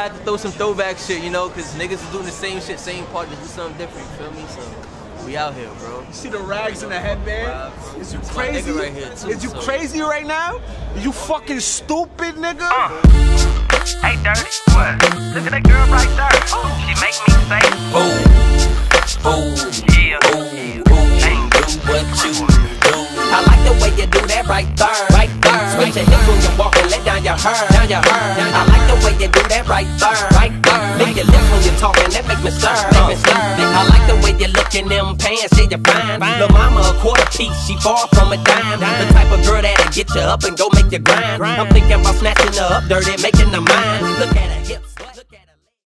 I had to throw some throwback shit, you know, cause niggas is doing the same shit, same part, just do something different, you feel me? So we out here, bro. You see the rags in the headband? Wow. Is you It's crazy? right here, too, Is you so- crazy right now? You fucking stupid, nigga? Uh. Hey, dirty, what? Look at that girl right there. She make me say, Boom, boom, yeah, boom, boom. Do what you do. I like the way you do that right there, right there. Switch your hips when you walk and let down your hair, down your hair. The way you do that right there, right there. Lick your lips when you're talking, that make me stir, make me stir. I like the way you look in them pants, yeah you fine. Lil' mama a quarter piece, she far from a dime. The type of girl that'll get you up and go make you grind. I'm thinking about snatching her up dirty, making her mine. Look at her hips.